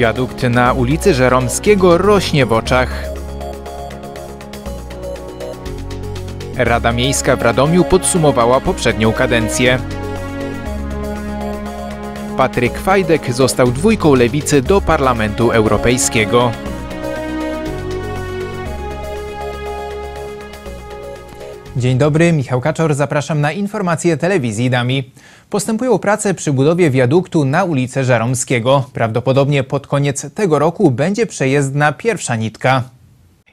Wiadukt na ulicy Żeromskiego rośnie w oczach. Rada Miejska w Radomiu podsumowała poprzednią kadencję. Patryk Fajdek został dwójką lewicy do Parlamentu Europejskiego. Dzień dobry, Michał Kaczor, zapraszam na informacje telewizji Dami. Postępują prace przy budowie wiaduktu na ulicę Żaromskiego. Prawdopodobnie pod koniec tego roku będzie przejezdna pierwsza nitka.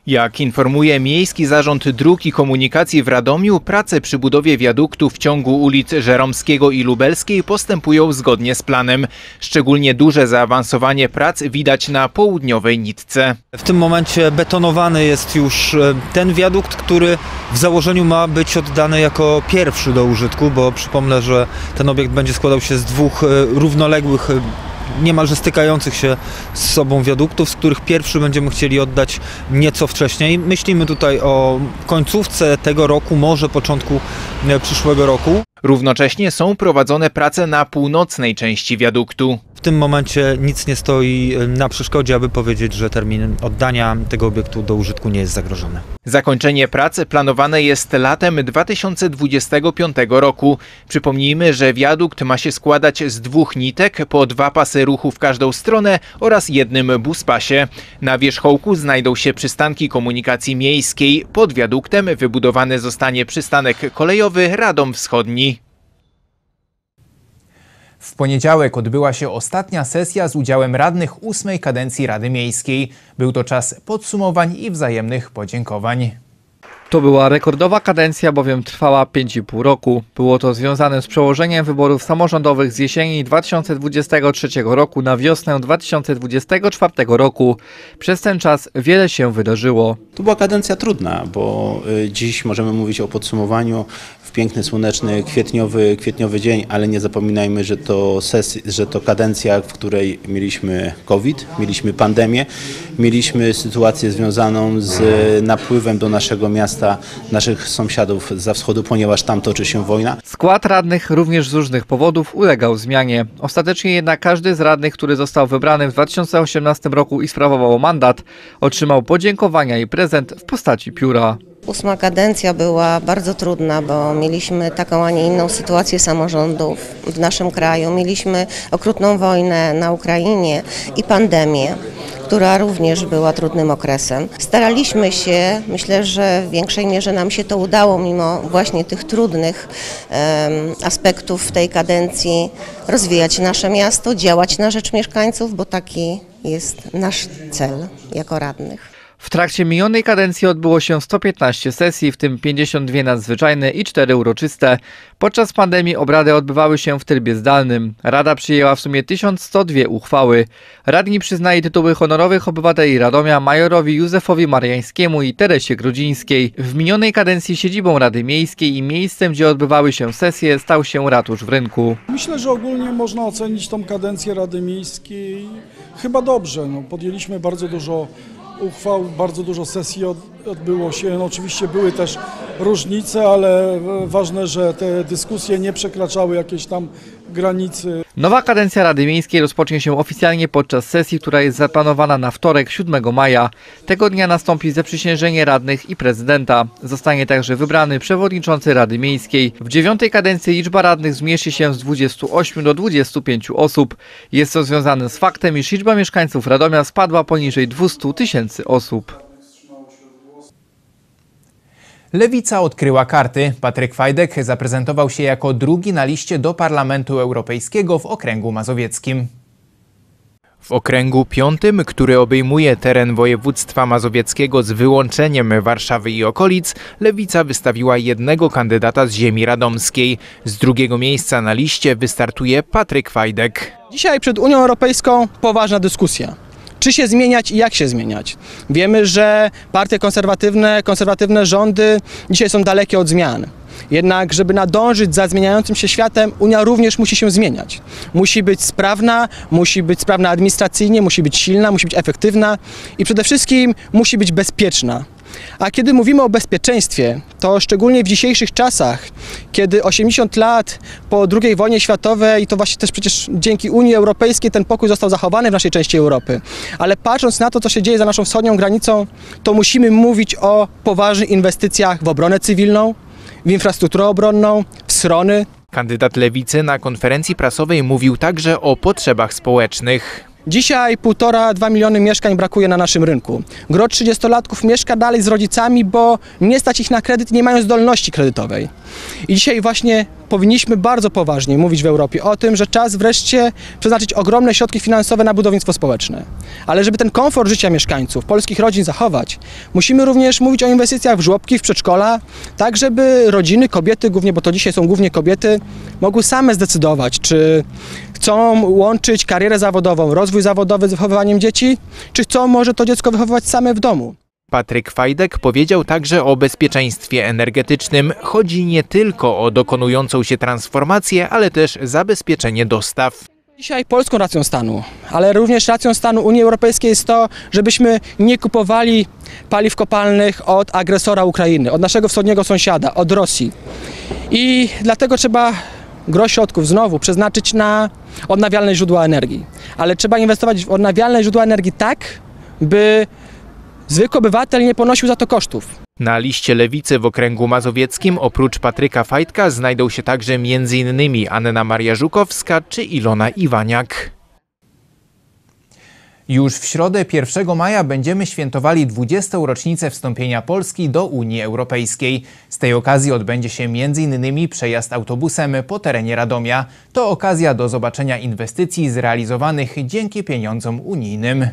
Jak informuje Miejski Zarząd Dróg i Komunikacji w Radomiu, prace przy budowie wiaduktu w ciągu ulic Żeromskiego i Lubelskiej postępują zgodnie z planem. Szczególnie duże zaawansowanie prac widać na południowej nitce. W tym momencie betonowany jest już e, ten wiadukt, który w założeniu ma być oddany jako pierwszy do użytku, bo przypomnę, że ten obiekt będzie składał się z dwóch e, równoległych e, niemalże stykających się z sobą wiaduktów, z których pierwszy będziemy chcieli oddać nieco wcześniej. Myślimy tutaj o końcówce tego roku, może początku e, przyszłego roku. Równocześnie są prowadzone prace na północnej części wiaduktu. W tym momencie nic nie stoi na przeszkodzie, aby powiedzieć, że termin oddania tego obiektu do użytku nie jest zagrożony. Zakończenie pracy planowane jest latem 2025 roku. Przypomnijmy, że wiadukt ma się składać z dwóch nitek po dwa pasy ruchu w każdą stronę oraz jednym buspasie. Na wierzchołku znajdą się przystanki komunikacji miejskiej. Pod wiaduktem wybudowany zostanie przystanek kolejowy Radom Wschodni. W poniedziałek odbyła się ostatnia sesja z udziałem radnych ósmej kadencji Rady Miejskiej. Był to czas podsumowań i wzajemnych podziękowań. To była rekordowa kadencja, bowiem trwała 5,5 roku. Było to związane z przełożeniem wyborów samorządowych z jesieni 2023 roku na wiosnę 2024 roku. Przez ten czas wiele się wydarzyło. To była kadencja trudna, bo y, dziś możemy mówić o podsumowaniu w piękny, słoneczny, kwietniowy, kwietniowy dzień, ale nie zapominajmy, że to, że to kadencja, w której mieliśmy COVID, mieliśmy pandemię, mieliśmy sytuację związaną z napływem do naszego miasta naszych sąsiadów za wschodu, ponieważ tam toczy się wojna. Skład radnych również z różnych powodów ulegał zmianie. Ostatecznie jednak każdy z radnych, który został wybrany w 2018 roku i sprawował mandat, otrzymał podziękowania i prezent w postaci pióra. Ósma kadencja była bardzo trudna, bo mieliśmy taką, a nie inną sytuację samorządów w naszym kraju. Mieliśmy okrutną wojnę na Ukrainie i pandemię która również była trudnym okresem. Staraliśmy się, myślę, że w większej mierze nam się to udało, mimo właśnie tych trudnych aspektów w tej kadencji, rozwijać nasze miasto, działać na rzecz mieszkańców, bo taki jest nasz cel jako radnych. W trakcie minionej kadencji odbyło się 115 sesji, w tym 52 nadzwyczajne i 4 uroczyste. Podczas pandemii obrady odbywały się w trybie zdalnym. Rada przyjęła w sumie 1102 uchwały. Radni przyznaje tytuły honorowych obywateli Radomia majorowi Józefowi Mariańskiemu i Teresie Grudzińskiej. W minionej kadencji siedzibą Rady Miejskiej i miejscem, gdzie odbywały się sesje, stał się ratusz w rynku. Myślę, że ogólnie można ocenić tą kadencję Rady Miejskiej chyba dobrze. No, podjęliśmy bardzo dużo uchwał, bardzo dużo sesji od, odbyło się. No, oczywiście były też różnice, ale ważne, że te dyskusje nie przekraczały jakiejś tam granicy. Nowa kadencja Rady Miejskiej rozpocznie się oficjalnie podczas sesji, która jest zaplanowana na wtorek 7 maja. Tego dnia nastąpi zaprzysiężenie radnych i prezydenta. Zostanie także wybrany przewodniczący Rady Miejskiej. W dziewiątej kadencji liczba radnych zmniejszy się z 28 do 25 osób. Jest to związane z faktem, iż liczba mieszkańców Radomia spadła poniżej 200 tysięcy osób. Lewica odkryła karty. Patryk Fajdek zaprezentował się jako drugi na liście do Parlamentu Europejskiego w okręgu mazowieckim. W okręgu piątym, który obejmuje teren województwa mazowieckiego z wyłączeniem Warszawy i okolic, Lewica wystawiła jednego kandydata z ziemi radomskiej. Z drugiego miejsca na liście wystartuje Patryk Fajdek. Dzisiaj przed Unią Europejską poważna dyskusja. Czy się zmieniać i jak się zmieniać? Wiemy, że partie konserwatywne, konserwatywne rządy dzisiaj są dalekie od zmian. Jednak, żeby nadążyć za zmieniającym się światem, Unia również musi się zmieniać. Musi być sprawna, musi być sprawna administracyjnie, musi być silna, musi być efektywna i przede wszystkim musi być bezpieczna. A kiedy mówimy o bezpieczeństwie, to szczególnie w dzisiejszych czasach, kiedy 80 lat po II wojnie światowej, to właśnie też przecież dzięki Unii Europejskiej ten pokój został zachowany w naszej części Europy. Ale patrząc na to, co się dzieje za naszą wschodnią granicą, to musimy mówić o poważnych inwestycjach w obronę cywilną, w infrastrukturę obronną, w schrony, Kandydat Lewicy na konferencji prasowej mówił także o potrzebach społecznych. Dzisiaj 1,5-2 miliony mieszkań brakuje na naszym rynku. Gro 30-latków mieszka dalej z rodzicami, bo nie stać ich na kredyt nie mają zdolności kredytowej. I dzisiaj właśnie powinniśmy bardzo poważnie mówić w Europie o tym, że czas wreszcie przeznaczyć ogromne środki finansowe na budownictwo społeczne. Ale żeby ten komfort życia mieszkańców, polskich rodzin zachować, musimy również mówić o inwestycjach w żłobki, w przedszkola, tak żeby rodziny, kobiety, głównie, bo to dzisiaj są głównie kobiety, mogły same zdecydować, czy chcą łączyć karierę zawodową, rozwój zawodowy z wychowywaniem dzieci, czy chcą może to dziecko wychowywać same w domu. Patryk Fajdek powiedział także o bezpieczeństwie energetycznym. Chodzi nie tylko o dokonującą się transformację, ale też zabezpieczenie dostaw. Dzisiaj polską racją stanu, ale również racją stanu Unii Europejskiej jest to, żebyśmy nie kupowali paliw kopalnych od agresora Ukrainy, od naszego wschodniego sąsiada, od Rosji. I dlatego trzeba gro środków znowu przeznaczyć na odnawialne źródła energii. Ale trzeba inwestować w odnawialne źródła energii tak, by zwykły obywatel nie ponosił za to kosztów. Na liście lewicy w okręgu mazowieckim oprócz Patryka Fajtka znajdą się także m.in. Anna Maria Żukowska czy Ilona Iwaniak. Już w środę 1 maja będziemy świętowali 20. rocznicę wstąpienia Polski do Unii Europejskiej. Z tej okazji odbędzie się m.in. przejazd autobusem po terenie Radomia. To okazja do zobaczenia inwestycji zrealizowanych dzięki pieniądzom unijnym.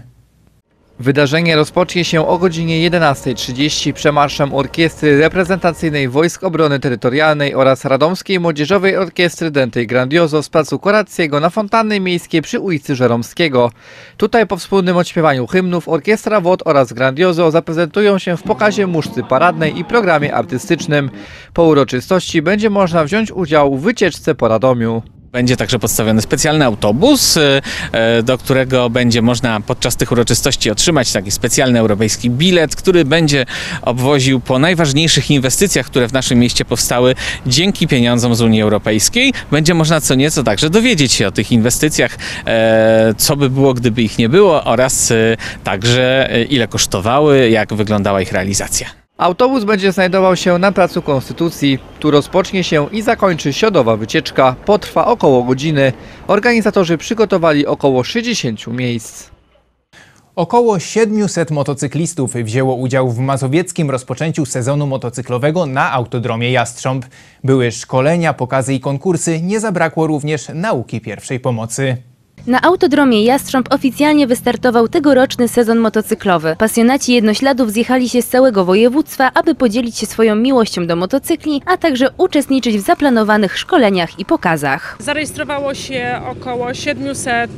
Wydarzenie rozpocznie się o godzinie 11.30 przemarszem Orkiestry Reprezentacyjnej Wojsk Obrony Terytorialnej oraz Radomskiej Młodzieżowej Orkiestry Dentej Grandioso z placu Korackiego na fontanny miejskiej przy ulicy Żeromskiego. Tutaj po wspólnym odśpiewaniu hymnów Orkiestra WOD oraz Grandioso zaprezentują się w pokazie muszcy paradnej i programie artystycznym. Po uroczystości będzie można wziąć udział w wycieczce po Radomiu. Będzie także podstawiony specjalny autobus, y, y, do którego będzie można podczas tych uroczystości otrzymać taki specjalny europejski bilet, który będzie obwoził po najważniejszych inwestycjach, które w naszym mieście powstały dzięki pieniądzom z Unii Europejskiej. Będzie można co nieco także dowiedzieć się o tych inwestycjach, e, co by było, gdyby ich nie było oraz y, także ile kosztowały, jak wyglądała ich realizacja. Autobus będzie znajdował się na Placu Konstytucji. Tu rozpocznie się i zakończy środowa wycieczka. Potrwa około godziny. Organizatorzy przygotowali około 60 miejsc. Około 700 motocyklistów wzięło udział w mazowieckim rozpoczęciu sezonu motocyklowego na autodromie Jastrząb. Były szkolenia, pokazy i konkursy, nie zabrakło również nauki pierwszej pomocy. Na autodromie Jastrząb oficjalnie wystartował tegoroczny sezon motocyklowy. Pasjonaci jednośladów zjechali się z całego województwa, aby podzielić się swoją miłością do motocykli, a także uczestniczyć w zaplanowanych szkoleniach i pokazach. Zarejestrowało się około 700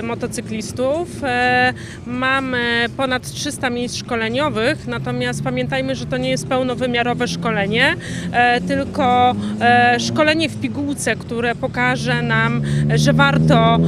y, motocyklistów. E, Mamy ponad 300 miejsc szkoleniowych, natomiast pamiętajmy, że to nie jest pełnowymiarowe szkolenie, e, tylko e, szkolenie w pigułce, które pokaże nam, że warto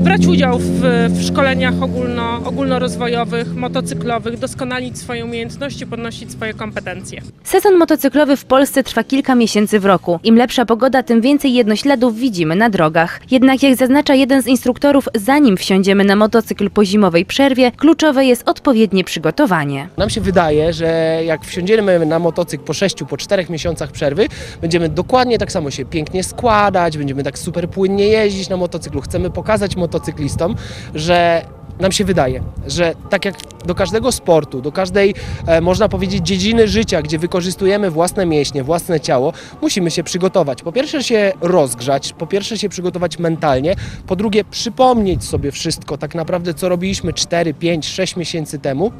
brać udział w, w szkoleniach ogólno, ogólnorozwojowych, motocyklowych, doskonalić swoje umiejętności, podnosić swoje kompetencje. Sezon motocyklowy w Polsce trwa kilka miesięcy w roku. Im lepsza pogoda, tym więcej jednośladów widzimy na drogach. Jednak jak zaznacza jeden z instruktorów, zanim wsiądziemy na motocykl po zimowej przerwie, kluczowe jest odpowiednie przygotowanie. Nam się wydaje, że jak wsiądziemy na motocykl po 6, po 4 miesiącach przerwy, będziemy dokładnie tak samo się pięknie składać, będziemy tak super płynnie jeździć na motocyklu. Chcemy pokazać że nam się wydaje, że tak jak do każdego sportu, do każdej, e, można powiedzieć, dziedziny życia, gdzie wykorzystujemy własne mięśnie, własne ciało, musimy się przygotować. Po pierwsze się rozgrzać, po pierwsze się przygotować mentalnie, po drugie przypomnieć sobie wszystko tak naprawdę, co robiliśmy 4, 5, 6 miesięcy temu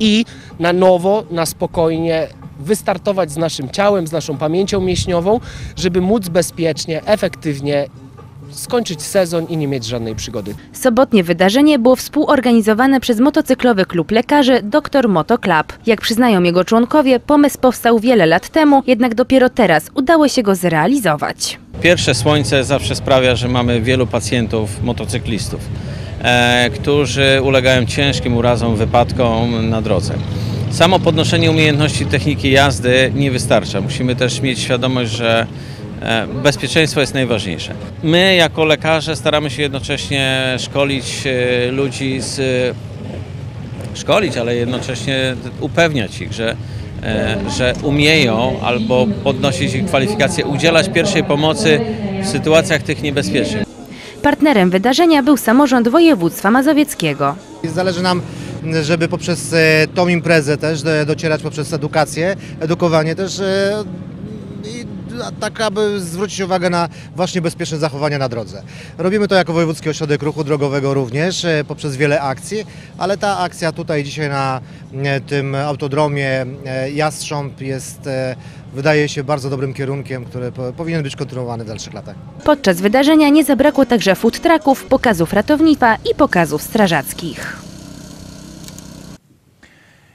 i na nowo, na spokojnie wystartować z naszym ciałem, z naszą pamięcią mięśniową, żeby móc bezpiecznie, efektywnie skończyć sezon i nie mieć żadnej przygody. Sobotnie wydarzenie było współorganizowane przez motocyklowy klub lekarzy Dr Moto Club. Jak przyznają jego członkowie, pomysł powstał wiele lat temu, jednak dopiero teraz udało się go zrealizować. Pierwsze słońce zawsze sprawia, że mamy wielu pacjentów motocyklistów, e, którzy ulegają ciężkim urazom, wypadkom na drodze. samo podnoszenie umiejętności techniki jazdy nie wystarcza. Musimy też mieć świadomość, że bezpieczeństwo jest najważniejsze. My jako lekarze staramy się jednocześnie szkolić e, ludzi z szkolić, ale jednocześnie upewniać ich, że, e, że umieją albo podnosić ich kwalifikacje, udzielać pierwszej pomocy w sytuacjach tych niebezpiecznych. Partnerem wydarzenia był samorząd województwa mazowieckiego. Zależy nam, żeby poprzez e, tą imprezę też do- docierać poprzez edukację, edukowanie też e, tak, aby zwrócić uwagę na właśnie bezpieczne zachowania na drodze. Robimy to jako Wojewódzki Ośrodek Ruchu Drogowego również e, poprzez wiele akcji, ale ta akcja tutaj dzisiaj na e, tym autodromie e, Jastrząb jest, wydaje się, bardzo dobrym kierunkiem, który po- powinien być kontynuowany w dalszych latach. Podczas wydarzenia nie zabrakło także food trucków, pokazów ratownictwa i pokazów strażackich.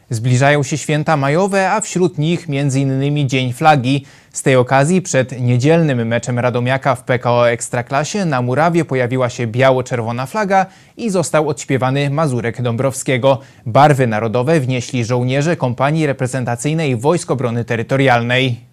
Zbliżają się święta majowe, a wśród nich m.in. Dzień Flagi. Z tej okazji przed niedzielnym meczem Radomiaka w PKO Ekstraklasie na murawie pojawiła się biało-czerwona flaga i został odśpiewany Mazurek Dąbrowskiego. Barwy narodowe wnieśli żołnierze kompanii reprezentacyjnej Wojsk Obrony Terytorialnej.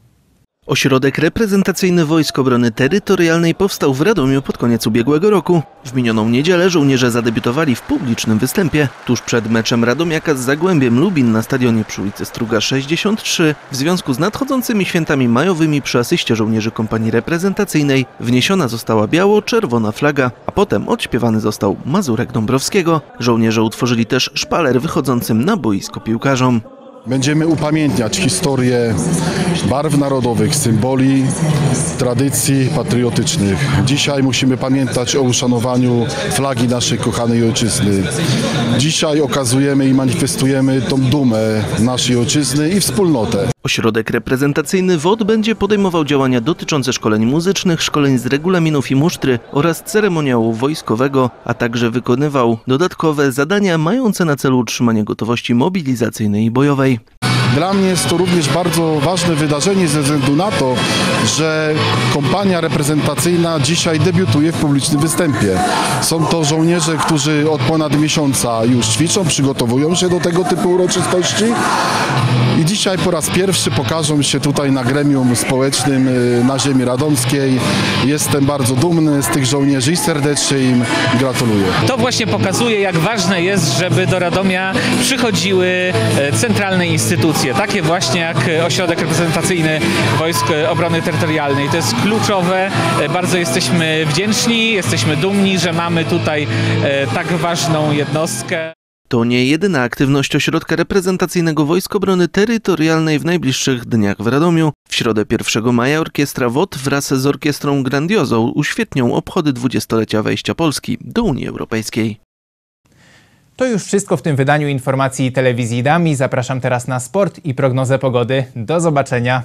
Ośrodek reprezentacyjny Wojsk Obrony Terytorialnej powstał w Radomiu pod koniec ubiegłego roku. W minioną niedzielę żołnierze zadebiutowali w publicznym występie. Tuż przed meczem Radomiaka z Zagłębiem Lubin na stadionie przy ulicy Struga 63 w związku z nadchodzącymi świętami majowymi przy asyście żołnierzy kompanii reprezentacyjnej wniesiona została biało-czerwona flaga, a potem odśpiewany został Mazurek Dąbrowskiego. Żołnierze utworzyli też szpaler wychodzącym na boisko piłkarzom. Będziemy upamiętniać historię barw narodowych, symboli, tradycji patriotycznych. Dzisiaj musimy pamiętać o uszanowaniu flagi naszej kochanej ojczyzny. Dzisiaj okazujemy i manifestujemy tą dumę naszej ojczyzny i wspólnotę. Ośrodek reprezentacyjny WOD będzie podejmował działania dotyczące szkoleń muzycznych, szkoleń z regulaminów i musztry oraz ceremoniału wojskowego, a także wykonywał dodatkowe zadania mające na celu utrzymanie gotowości mobilizacyjnej i bojowej. Dla mnie jest to również bardzo ważne wydarzenie ze względu na to, że kompania reprezentacyjna dzisiaj debiutuje w publicznym występie. Są to żołnierze, którzy od ponad miesiąca już ćwiczą, przygotowują się do tego typu uroczystości i dzisiaj po raz pierwszy pokażą się tutaj na gremium społecznym y, na ziemi radomskiej. Jestem bardzo dumny z tych żołnierzy i serdecznie im gratuluję. To właśnie pokazuje, jak ważne jest, żeby do Radomia przychodziły e, centralne instytucje, takie właśnie jak e, Ośrodek Reprezentacyjny Wojsk Obrony Terytorialnej. To jest kluczowe. E, Bardzo jesteśmy wdzięczni, jesteśmy dumni, że mamy tutaj e, tak ważną jednostkę. To nie jedyna aktywność ośrodka reprezentacyjnego Wojsk Obrony Terytorialnej w najbliższych dniach w Radomiu. W środę 1 maja orkiestra WOT wraz z orkiestrą Grandiozą uświetnią obchody dwudziestolecia wejścia Polski do Unii Europejskiej. To już wszystko w tym wydaniu informacji telewizji Dami. Zapraszam teraz na sport i prognozę pogody. Do zobaczenia.